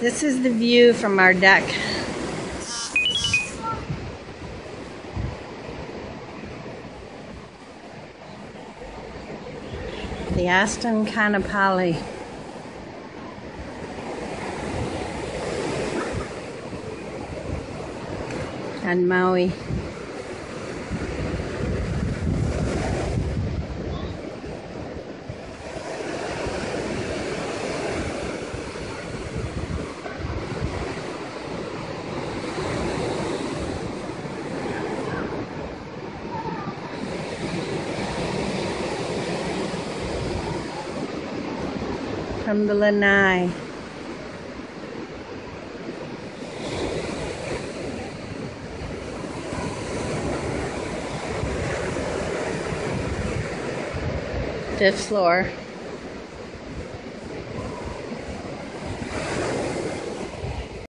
This is the view from our deck. The Aston Kanapali. And Maui. From the lanai. Fifth floor.